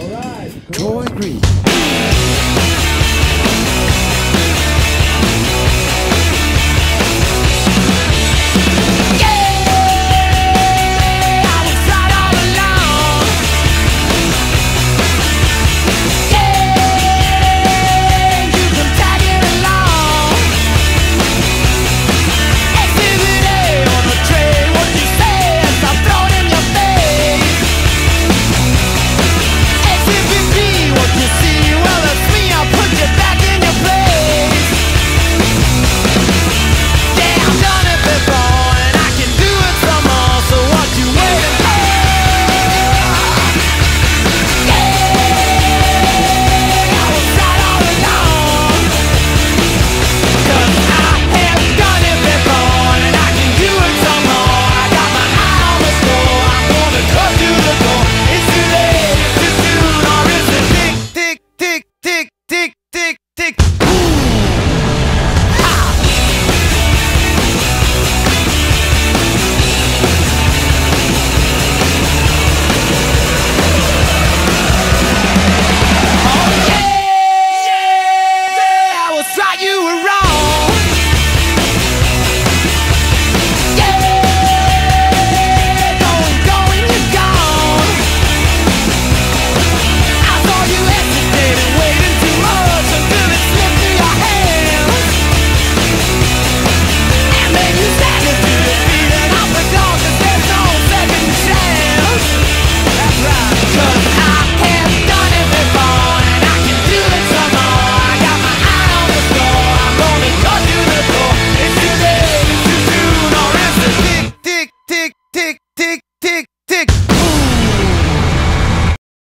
All right. Troy Green.